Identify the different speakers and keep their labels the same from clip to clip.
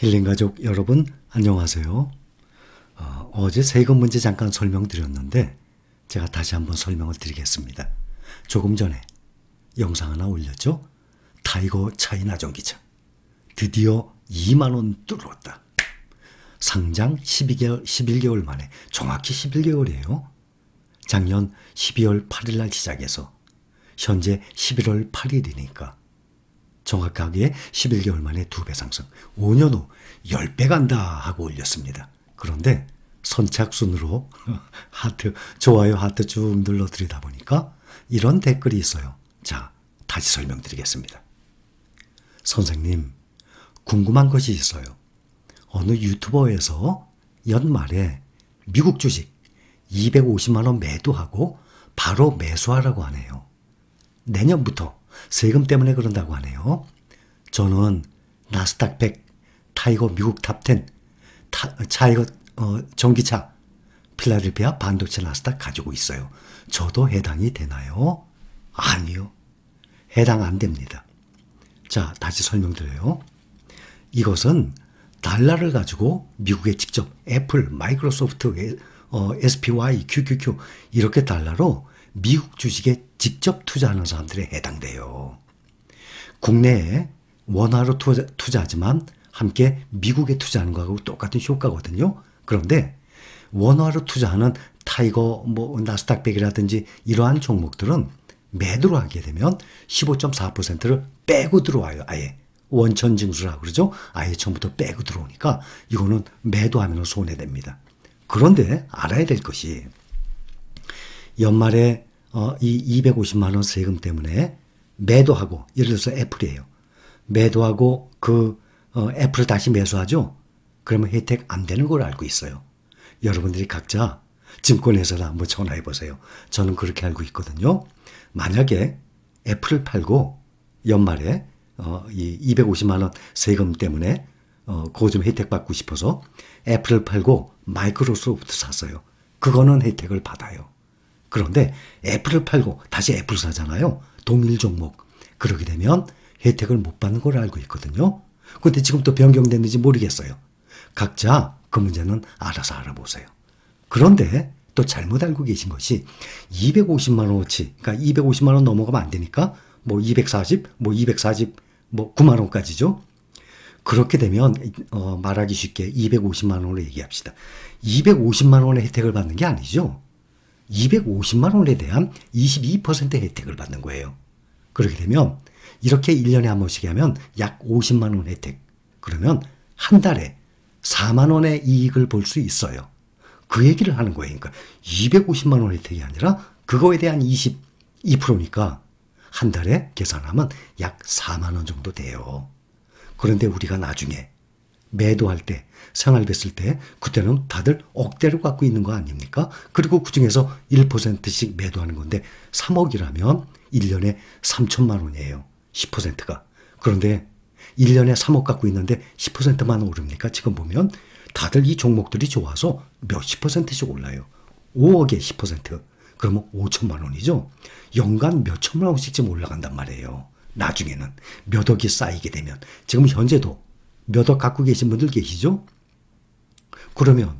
Speaker 1: 힐링 가족 여러분 안녕하세요. 어, 제 세금 문제 잠깐 설명드렸는데 제가 다시 한번 설명을 드리겠습니다. 조금 전에 영상 하나 올렸죠? 타이거 차이나 전기차 드디어 2만 원 뚫었다. 상장 12개월 11개월 만에 정확히 11개월이에요. 작년 12월 8일 날 시작해서 현재 11월 8일이니까 정확하게 11개월 만에 두 배 상승, 5년 후 10배 간다 하고 올렸습니다. 그런데 선착순으로 하트, 좋아요 하트 쭉 눌러 드리다 보니까 이런 댓글이 있어요. 자, 다시 설명드리겠습니다. 선생님, 궁금한 것이 있어요. 어느 유튜버에서 연말에 미국 주식 250만원 매도하고 바로 매수하라고 하네요. 내년부터 세금 때문에 그런다고 하네요. 저는 나스닥 100, 타이거 미국 탑10, 타, 차이나 어, 전기차, 필라델피아 반도체 나스닥 가지고 있어요. 저도 해당이 되나요? 아니요. 해당 안 됩니다. 자, 다시 설명드려요. 이것은 달러를 가지고 미국에 직접 애플, 마이크로소프트, 어, SPY, QQQ 이렇게 달러로 미국 주식에 직접 투자하는 사람들에 해당돼요. 국내에 원화로 투자, 투자하지만 함께 미국에 투자하는 거하고 똑같은 효과거든요. 그런데 원화로 투자하는 타이거, 뭐 나스닥 100이라든지 이러한 종목들은 매도를 하게 되면 15.4%를 빼고 들어와요. 아예 원천 징수라고 그러죠. 아예 처음부터 빼고 들어오니까 이거는 매도하면 손해됩니다. 그런데 알아야 될 것이 연말에 어, 이 250만 원 세금 때문에 매도하고 예를 들어서 애플이에요. 매도하고 그 어, 애플을 다시 매수하죠. 그러면 혜택 안 되는 걸 알고 있어요. 여러분들이 각자 증권회사나 한번 전화해 보세요. 저는 그렇게 알고 있거든요. 만약에 애플을 팔고 연말에 어, 이 250만 원 세금 때문에 어, 그거 좀 혜택 받고 싶어서 애플을 팔고 마이크로소프트 샀어요. 그거는 혜택을 받아요. 그런데 애플을 팔고 다시 애플 사잖아요. 동일 종목. 그러게 되면 혜택을 못 받는 걸 알고 있거든요. 근데 지금 또 변경됐는지 모르겠어요. 각자 그 문제는 알아서 알아보세요. 그런데 또 잘못 알고 계신 것이 250만 원어치, 그러니까 250만 원 넘어가면 안 되니까 뭐 240, 뭐 240, 뭐 9만 원까지죠. 그렇게 되면 어, 말하기 쉽게 250만 원으로 얘기합시다. 250만 원의 혜택을 받는 게 아니죠. 250만 원에 대한 22% 혜택을 받는 거예요. 그렇게 되면 이렇게 1년에 한 번씩 하면 약 50만 원 혜택. 그러면 한 달에 4만 원의 이익을 볼 수 있어요. 그 얘기를 하는 거예요. 그러니까 250만 원 혜택이 아니라 그거에 대한 22%니까 한 달에 계산하면 약 4만 원 정도 돼요. 그런데 우리가 나중에 매도할 때, 쓸 때, 그때는 다들 억대로 갖고 있는 거 아닙니까? 그리고 그 중에서 1%씩 매도하는 건데, 3억이라면 1년에 3천만 원이에요. 10%가. 그런데 1년에 3억 갖고 있는데 10%만 오릅니까? 지금 보면 다들 이 종목들이 좋아서 몇십 퍼센트씩 올라요. 5억에 10%. 그러면 5천만 원이죠. 연간 몇천만 원씩 좀 올라간단 말이에요. 나중에는 몇 억이 쌓이게 되면 지금 현재도 몇 억 갖고 계신 분들 계시죠? 그러면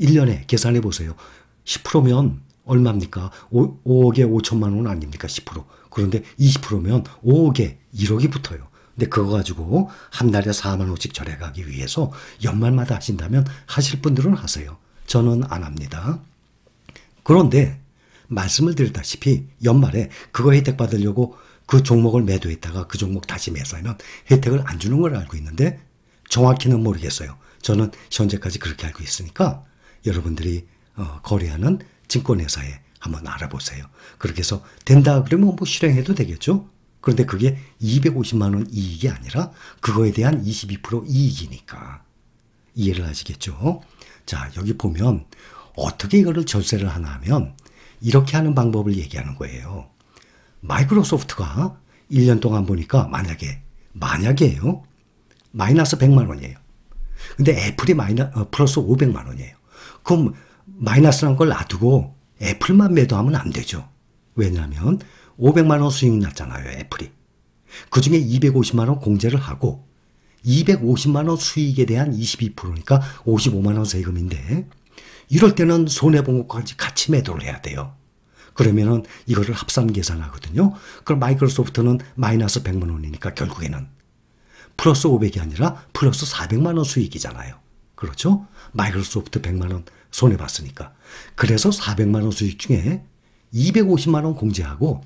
Speaker 1: 1년에 계산해 보세요. 10%면 얼마입니까? 5, 5억에 5천만 원 아닙니까? 10%. 그런데 20%면 5억에 1억이 붙어요. 근데 그거 가지고 한 달에 4만 원씩 절약하기 위해서 연말마다 하신다면 하실 분들은 하세요. 저는 안 합니다. 그런데 말씀을 드렸다시피 연말에 그거 혜택 받으려고 그 종목을 매도했다가 그 종목 다시 매수하면 혜택을 안 주는 걸 알고 있는데 정확히는 모르겠어요. 저는 현재까지 그렇게 알고 있으니까 여러분들이 어, 거래하는 증권회사에 한번 알아보세요. 그렇게 해서 된다 그러면 뭐 실행해도 되겠죠. 그런데 그게 250만 원 이익이 아니라 그거에 대한 22% 이익이니까 이해를 하시겠죠. 자 여기 보면 어떻게 이거를 절세를 하나 하면 이렇게 하는 방법을 얘기하는 거예요. 마이크로소프트가 1년 동안 보니까 만약에 만약에요. 마이너스 100만 원이에요. 근데 애플이 마이너 어, 플러스 500만 원이에요. 그럼 마이너스란 걸 놔두고 애플만 매도하면 안 되죠. 왜냐하면 500만 원 수익 났잖아요, 애플이. 그 중에 250만 원 공제를 하고 250만 원 수익에 대한 22%니까 55만 원 세금인데 이럴 때는 손해본 것까지 같이 매도를 해야 돼요. 그러면은 이거를 합산 계산하거든요. 그럼 마이크로소프트는 마이너스 100만 원이니까 결국에는 플러스 500이 아니라 플러스 400만 원 수익이잖아요. 그렇죠? 마이크로소프트 100만 원 손해 봤으니까. 그래서 400만 원 수익 중에 250만 원 공제하고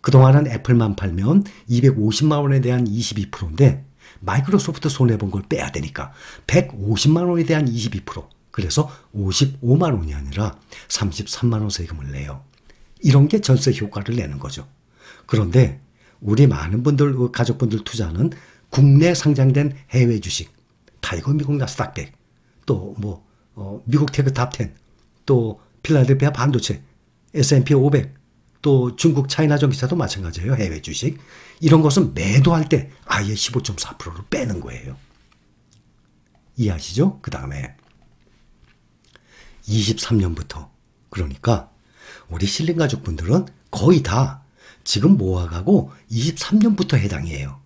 Speaker 1: 그동안은 애플만 팔면 250만 원에 대한 22%인데 마이크로소프트 손해 본 걸 빼야 되니까 150만 원에 대한 22% 그래서 55만 원이 아니라 33만 원 세금을 내요. 이런 게 전세 효과를 내는 거죠. 그런데 우리 많은 분들, 그 가족분들 투자는 국내 상장된 해외 주식, 타이거 미국 나스닥 100, 또뭐 어, 미국 테크 탑10, 또 필라델피아 반도체, S&P 500, 또 중국 차이나 전기차도 마찬가지예요. 해외 주식. 이런 것은 매도할 때 아예 15.4%를 빼는 거예요. 이해하시죠? 그 다음에 23년부터 그러니까 우리 힐링 가족분들은 거의 다 지금 모아가고 23년부터 해당이에요.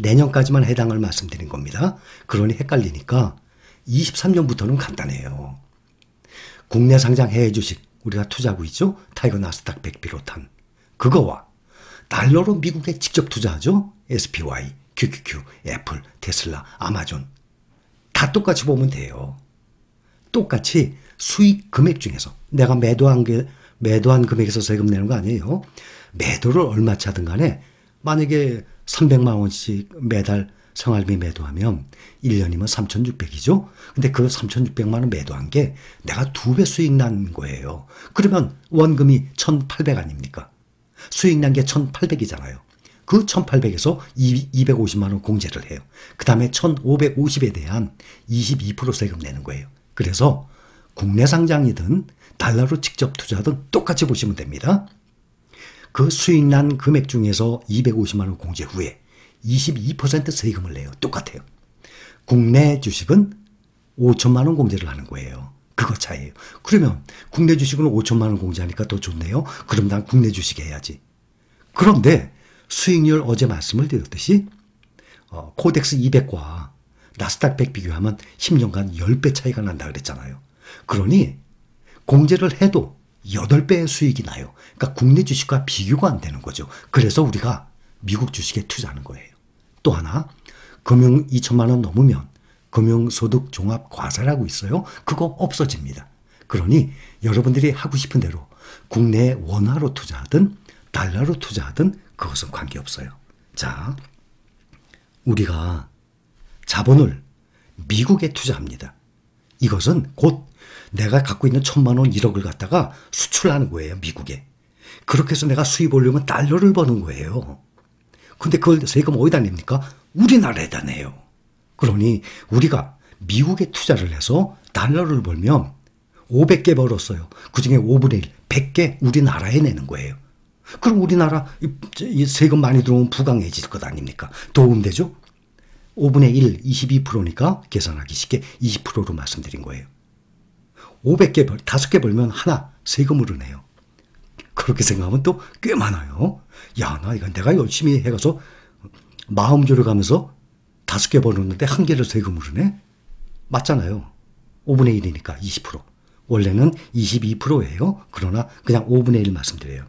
Speaker 1: 내년까지만 해당을 말씀드린 겁니다. 그러니 헷갈리니까 23년부터는 간단해요. 국내 상장 해외 주식 우리가 투자하고 있죠? 타이거 나스닥 100 비롯한 그거와 달러로 미국에 직접 투자하죠? SPY, QQQ, 애플, 테슬라, 아마존 다 똑같이 보면 돼요. 똑같이 수익 금액 중에서 내가 매도한 게 매도한 금액에서 세금 내는 거 아니에요. 매도를 얼마 차든 간에 만약에 300만 원씩 매달 생활비 매도하면 1년이면 3,600이죠? 근데 그 3,600만 원 매도한 게 내가 두 배 수익 난 거예요. 그러면 원금이 1,800 아닙니까? 수익 난 게 1,800이잖아요. 그 1,800에서 250만 원 공제를 해요. 그 다음에 1,550에 대한 22% 세금 내는 거예요. 그래서 국내 상장이든 달러로 직접 투자하든 똑같이 보시면 됩니다. 그 수익 난 금액 중에서 250만 원 공제 후에 22% 세금을 내요. 똑같아요. 국내 주식은 5천만 원 공제를 하는 거예요. 그거 차이에요. 그러면 국내 주식은 5천만 원 공제하니까 더 좋네요. 그럼 난 국내 주식 해야지. 그런데 수익률 어제 말씀을 드렸듯이 어, 코덱스 200과 나스닥 100 비교하면 10년간 10배 차이가 난다 그랬잖아요. 그러니 공제를 해도 8배의 수익이 나요. 그러니까 국내 주식과 비교가 안 되는 거죠. 그래서 우리가 미국 주식에 투자하는 거예요. 또 하나, 금융 2천만 원 넘으면 금융소득 종합 과세라고 있어요. 그거 없어집니다. 그러니 여러분들이 하고 싶은 대로 국내 원화로 투자하든 달러로 투자하든 그것은 관계없어요. 자, 우리가 자본을 미국에 투자합니다. 이것은 곧 내가 갖고 있는 천만 원 1억을 갖다가 수출하는 거예요, 미국에. 그렇게 해서 내가 수입 올리면 달러를 버는 거예요. 근데 그걸 세금 어디다 냅니까? 우리나라에다 내요. 그러니 우리가 미국에 투자를 해서 달러를 벌면 500개 벌었어요. 그 중에 5분의 1, 100개 우리나라에 내는 거예요. 그럼 우리나라 세금 많이 들어오면 부강해질 것 아닙니까? 도움되죠? 5분의 1, 22%니까 계산하기 쉽게 20%로 말씀드린 거예요. 500개 벌, 5개 벌면 하나 세금으로 내요. 그렇게 생각하면 또 꽤 많아요. 야, 나 이거 내가 열심히 해가서 마음 졸여가면서 다섯 개 벌었는데 한 개를 세금으로 내? 맞잖아요. 5분의 1이니까 20%. 원래는 22%예요. 그러나 그냥 5분의 1 말씀드려요.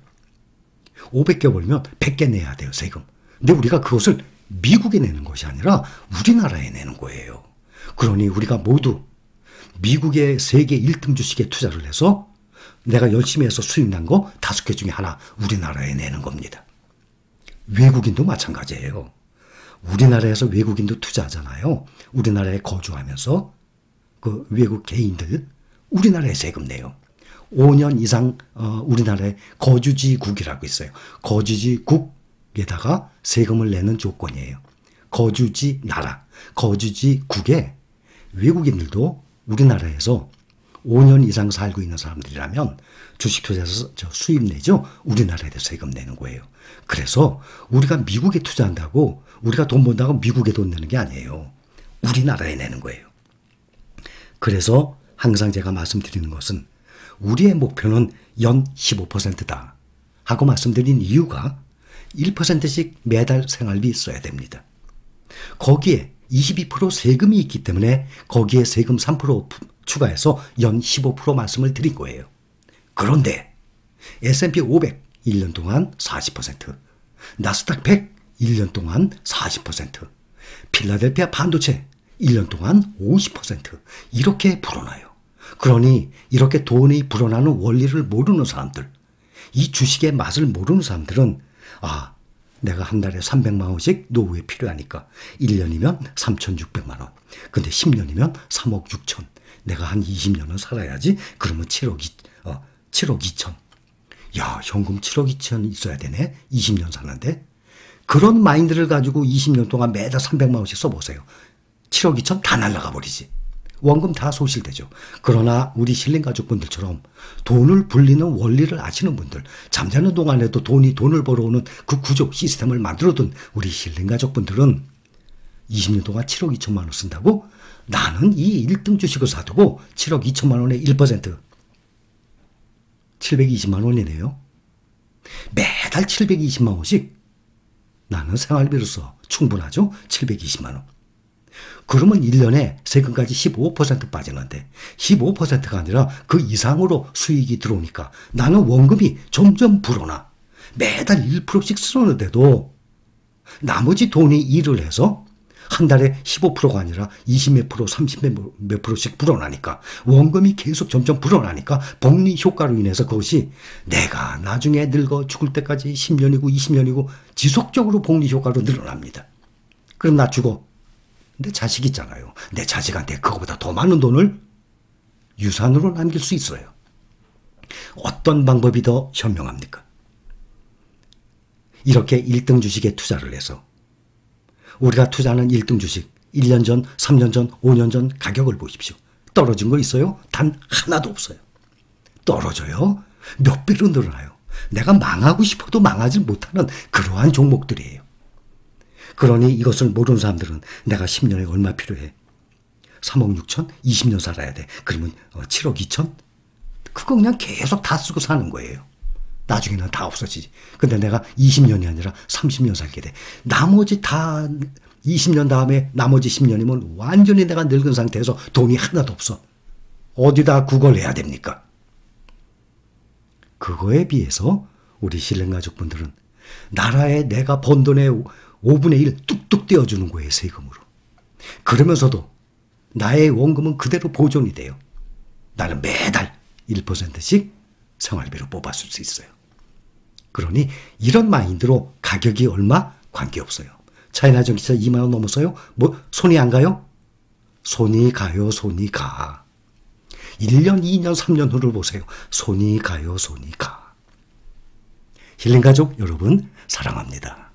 Speaker 1: 500개 벌면 100개 내야 돼요, 세금. 근데 우리가 그것을 미국에 내는 것이 아니라 우리나라에 내는 거예요. 그러니 우리가 모두 미국의 세계 1등 주식에 투자를 해서 내가 열심히 해서 수익 난 거 다섯 개 중에 하나 우리나라에 내는 겁니다. 외국인도 마찬가지예요. 우리나라에서 외국인도 투자하잖아요. 우리나라에 거주하면서 그 외국 개인들 우리나라에 세금 내요. 5년 이상 어, 우리나라에 거주지국이라고 있어요. 거주지국에다가 세금을 내는 조건이에요. 거주지 나라, 거주지국에 외국인들도 우리나라에서 5년 이상 살고 있는 사람들이라면 주식 투자에서 수입 내죠. 우리나라에 세금 내는 거예요. 그래서 우리가 미국에 투자한다고 우리가 돈 번다고 미국에 돈 내는 게 아니에요. 우리나라에 내는 거예요. 그래서 항상 제가 말씀드리는 것은 우리의 목표는 연 15%다. 하고 말씀드린 이유가 1%씩 매달 생활비 있어야 됩니다. 거기에 22% 세금이 있기 때문에 거기에 세금 3% 추가해서 연 15% 말씀을 드린 거예요. 그런데 S&P 500 1년 동안 40%, 나스닥 100 1년 동안 40%, 필라델피아 반도체 1년 동안 50% 이렇게 불어나요. 그러니 이렇게 돈이 불어나는 원리를 모르는 사람들, 이 주식의 맛을 모르는 사람들은 아, 내가 한 달에 300만 원씩 노후에 필요하니까 1년이면 3,600만 원. 근데 10년이면 3억 6천. 내가 한 20년은 살아야지. 그러면 7억 2, 어, 7억 2천. 야, 현금 7억 2천 있어야 되네. 20년 사는데. 그런 마인드를 가지고 20년 동안 매달 300만 원씩 써보세요. 7억 2천 다 날라가 버리지. 원금 다 소실되죠. 그러나 우리 실린 가족분들처럼 돈을 불리는 원리를 아시는 분들, 잠자는 동안에도 돈이 돈을 벌어오는 그 구조 시스템을 만들어둔 우리 실린 가족분들은 20년 동안 7억 2천만 원 쓴다고? 나는 이 1등 주식을 사두고 7억 2천만 원의 1% 720만 원이네요. 매달 720만 원씩 나는 생활비로서 충분하죠? 720만 원. 그러면 1년에 세금까지 15% 빠지는데 15%가 아니라 그 이상으로 수익이 들어오니까 나는 원금이 점점 불어나. 매달 1%씩 쓰는데도 나머지 돈이 일을 해서 한 달에 15%가 아니라 20몇 프로, 30몇 프로씩 불어나니까 원금이 계속 점점 불어나니까 복리 효과로 인해서 그것이 내가 나중에 늙어 죽을 때까지 10년이고 20년이고 지속적으로 복리 효과로 늘어납니다. 그럼 나 죽어. 내 자식 있잖아요. 내 자식한테 그거보다 더 많은 돈을 유산으로 남길 수 있어요. 어떤 방법이 더 현명합니까? 이렇게 1등 주식에 투자를 해서 우리가 투자하는 1등 주식 1년 전, 3년 전, 5년 전 가격을 보십시오. 떨어진 거 있어요? 단 하나도 없어요. 떨어져요? 몇 배로 늘어나요. 내가 망하고 싶어도 망하지 못하는 그러한 종목들이에요. 그러니 이것을 모르는 사람들은 내가 10년에 얼마 필요해? 3억 6천? 20년 살아야 돼. 그러면 7억 어, 2천? 그거 그냥 계속 다 쓰고 사는 거예요. 나중에는 다 없어지지. 근데 내가 20년이 아니라 30년 살게 돼. 나머지 다 20년 다음에 나머지 10년이면 완전히 내가 늙은 상태에서 돈이 하나도 없어. 어디다 그걸 해야 됩니까? 그거에 비해서 우리 신랑 가족분들은 나라에 내가 번 돈의 5분의 1 뚝뚝 떼어주는 거예요, 세금으로. 그러면서도 나의 원금은 그대로 보존이 돼요. 나는 매달 1%씩 생활비로 뽑아줄 수 있어요. 그러니 이런 마인드로 가격이 얼마 관계없어요. 차이나 전기차 2만원 넘었어요? 뭐, 손이 안 가요? 손이 가요, 손이 가. 1년, 2년, 3년 후를 보세요. 손이 가요, 손이 가. 힐링가족 여러분, 사랑합니다.